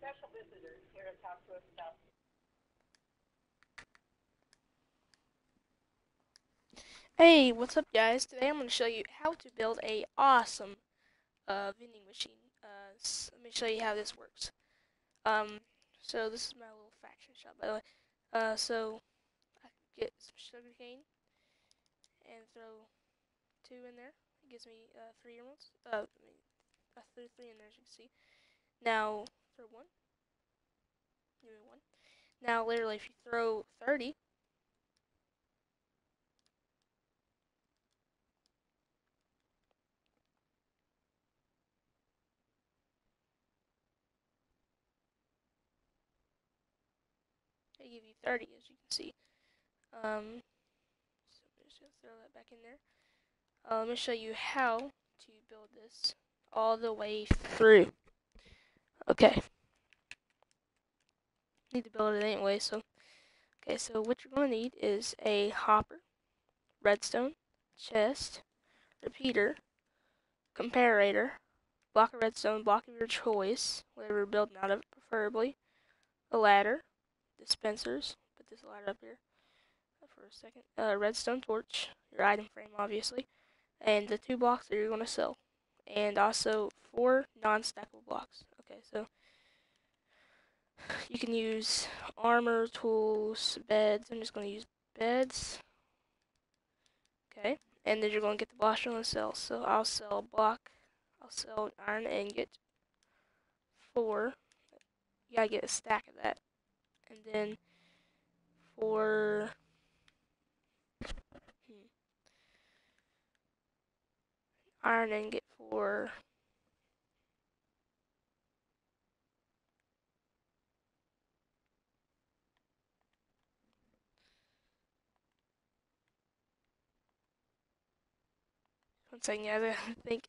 special visitors here to talk to us about Hey, what's up guys? Today I'm going to show you how to build a awesome uh, vending machine. Uh, let me show you how this works. Um, so this is my little faction shop by the way. Uh, so I get some sugar cane and throw two in there. It gives me uh, three emeralds. Uh, I threw three in there as you can see. Now throw one. Give me one. Now literally if you throw 30 I give you 30 as you can see. Um, so I'm just going to throw that back in there. Uh, let me show you how to build this all the way through. Okay. Need to build it anyway, so. Okay, so what you're going to need is a hopper, redstone, chest, repeater, comparator, block of redstone, block of your choice, whatever you're building out of, preferably, a ladder, dispensers. Put this ladder up here for a second. Uh, redstone torch, your item frame, obviously, and the two blocks that you're going to sell, and also four non-stackable blocks. Okay, so you can use armor, tools, beds. I'm just going to use beds. Okay, and then you're going to get the going to sell. So I'll sell a block. I'll sell iron and get four. You gotta get a stack of that and then for hmm, iron ingot for guys. I think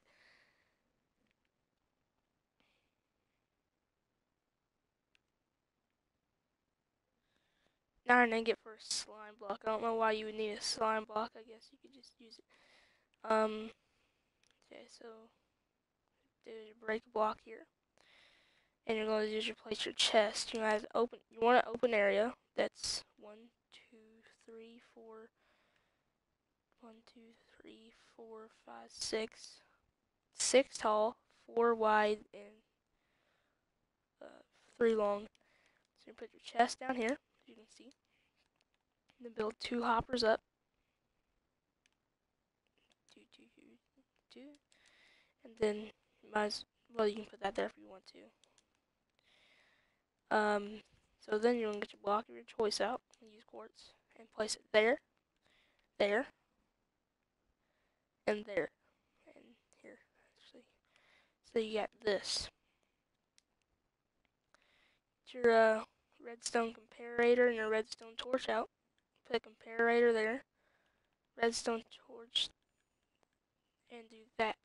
iron ingot for a slime block. I don't know why you would need a slime block. I guess you could just use it. Um, okay, so break a block here. And you're going to just replace your chest. You have open. You want an open area that's one, two, three, four, one, two, three, four, five, six, six tall, four wide, and uh, three long. So you put your chest down here, as you can see. Then build two hoppers up. Two, two, two, two. And then, might as well, you can put that there if you want to. Um, so then you're going to get your block of your choice out and use quartz and place it there, there, and there, and here, actually. So you got this. Get your uh, redstone comparator and your redstone torch out put a comparator there, redstone torch, and do that.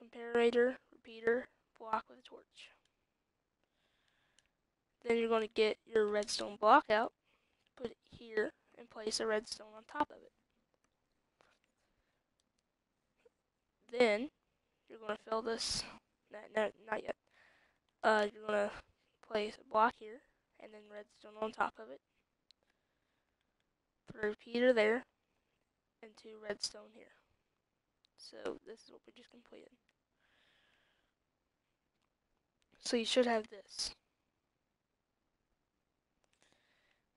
Comparator, repeater, block with a torch. Then you're going to get your redstone block out, put it here, and place a redstone on top of it. Then you're going to fill this, not, yet, uh, you're going to place a block here, and then redstone on top of it. Put a repeater there, and two redstone here. So this is what we just completed. So you should have this.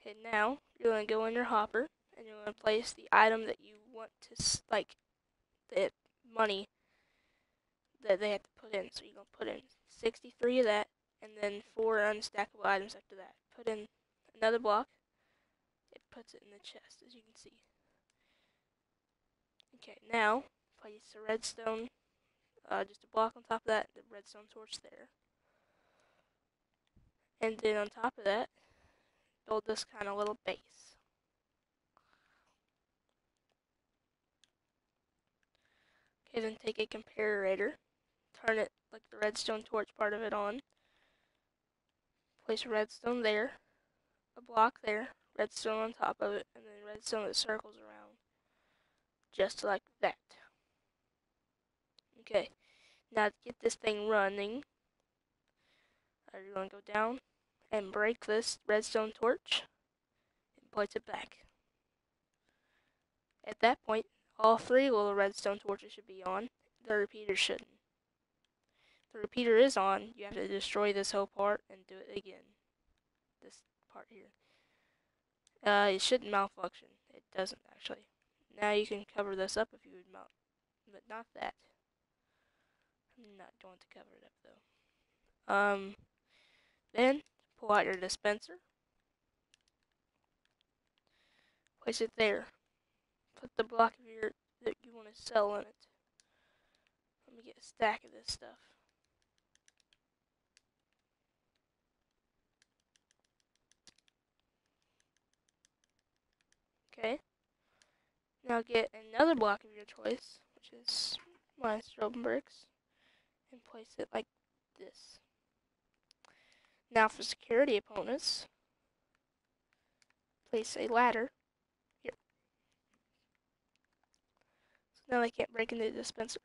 Okay, now you're going to go in your hopper, and you're going to place the item that you want to, like, the money that they have to put in. So you're going to put in 63 of that, and then four unstackable items after that. Put in another block. It puts it in the chest, as you can see. Okay, now place the redstone, uh, just a block on top of that, the redstone torch there. And then on top of that, build this kind of little base. Okay, then take a comparator, turn it like the redstone torch part of it on, Place redstone there, a block there, redstone on top of it, and then redstone that circles around. Just like that. Okay, now to get this thing running, you're going to go down and break this redstone torch and place it back. At that point, all three little redstone torches should be on. The repeater shouldn't. The repeater is on. You have to destroy this whole part and do it again. This part here. Uh, it shouldn't malfunction. It doesn't actually. Now you can cover this up if you would mount, but not that. I'm not going to cover it up though. Um, then pull out your dispenser. Place it there. Put the block of your that you want to sell in it. Let me get a stack of this stuff. Okay. Now get another block of your choice, which is my strobe bricks, and place it like this. Now for security opponents, place a ladder here. So now they can't break into the dispenser.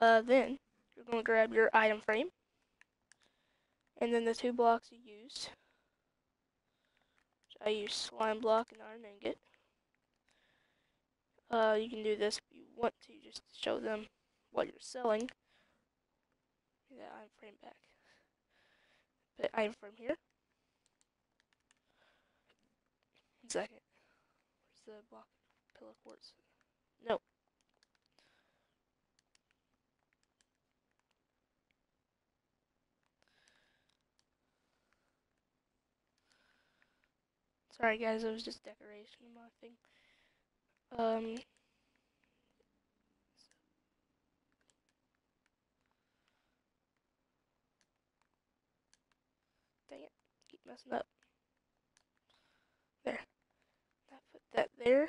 Uh, then, you're going to grab your item frame, and then the two blocks you used. I use slime block and iron ingot. Uh, you can do this if you want to, just to show them what you're selling. Yeah, iron frame back. Put iron frame here. One second. Where's the block quartz? No. Sorry guys, it was just decoration my thing. Um Dang it, keep messing up. There. I put that there.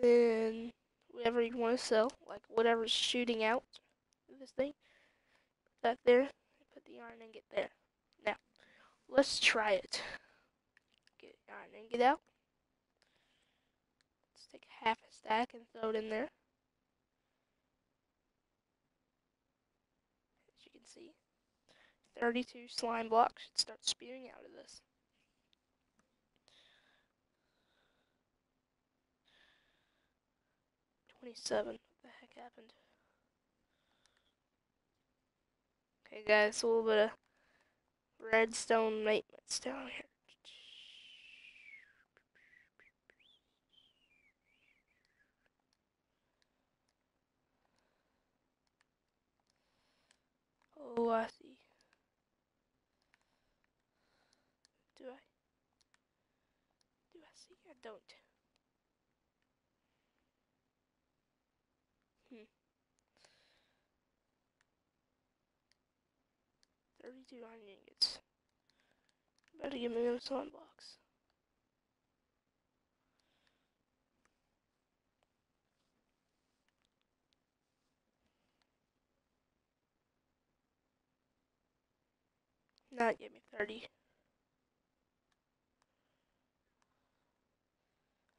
Then whatever you want to sell, like whatever's shooting out this thing, put that there. Put the iron ingot there. Now, let's try it. Get iron get out. Let's take half a stack and throw it in there. As you can see, 32 slime blocks should start spewing out of this. Twenty-seven. What the heck happened? Okay, guys, a little bit of redstone maintenance down here. Oh, I see. Do I? Do I see? I don't. Hmm. 32 iron ingots. Better give me those sun blocks. Not give me 30.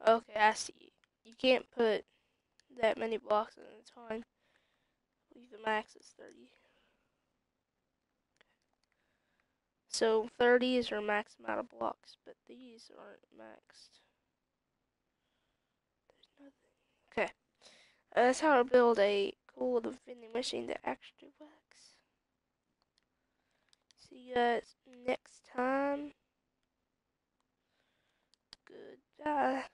Okay, I see. You can't put that many blocks at a time. Leave the max is 30. So 30s are max amount of blocks, but these aren't maxed. Okay. Uh, that's how to build a cool little vending machine that actually works. See you guys next time. Goodbye.